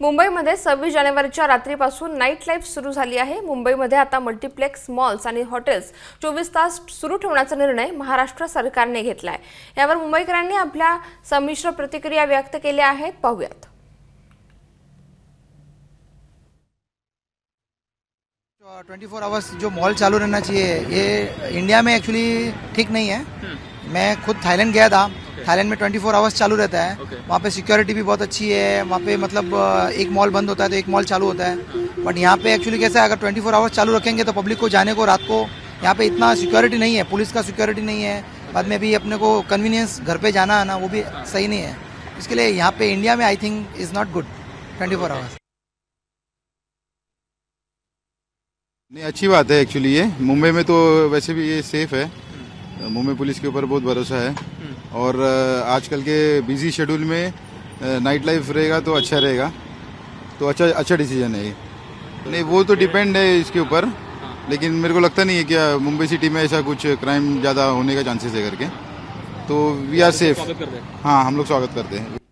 मुंबईमध्ये सव्वीस जानेवारीच्या रात्रीपासून नाईट लाईफ सुरू झाली आहे. मुंबईमध्ये आता मल्टिप्लेक्स मॉल्स आणि हॉटेल्स चोवीस तास सुरू ठेवण्याचा निर्णय महाराष्ट्र सरकारने घेतला आहे यावर मुंबईकरांनी आपल्या संमिश्र प्रतिक्रिया व्यक्त केल्या आहेत. पाहूयात. ट्वेंटी फोर आवर्स जो मॉल चालू रहना चाहिए ये इंडिया में एक्चुअली ठीक नहीं है मैं खुद थाईलैंड गया था। थाईलैंड में ट्वेंटी फोर आवर्स चालू रहता है। वहाँ पे सिक्योरिटी भी बहुत अच्छी है। वहाँ पे मतलब एक मॉल बंद होता है तो एक मॉल चालू होता है। बट यहाँ पे एक्चुअली कैसा है अगर ट्वेंटी फोर आवर्स चालू रखेंगे तो पब्लिक को जाने को रात को यहाँ पे इतना सिक्योरिटी नहीं है। पुलिस का सिक्योरिटी नहीं है। बाद में भी अपने को कन्वीनियंस घर पे जाना आना वो भी सही नहीं है। इसके लिए यहाँ पे इंडिया में I think is not good twenty four hours नहीं अच्छी बात है एक्चुअली ये। मुंबई में तो वैसे भी ये सेफ़ है। मुंबई पुलिस के ऊपर बहुत भरोसा है। और आजकल के बिज़ी शेड्यूल में नाइट लाइफ रहेगा तो अच्छा रहेगा। तो अच्छा अच्छा डिसीज़न है ये। नहीं वो तो डिपेंड है इसके ऊपर। लेकिन मेरे को लगता नहीं है कि मुंबई सिटी में ऐसा कुछ क्राइम ज़्यादा होने का चांसेस है करके। तो वी आर सेफ़ हाँ हम लोग स्वागत करते हैं।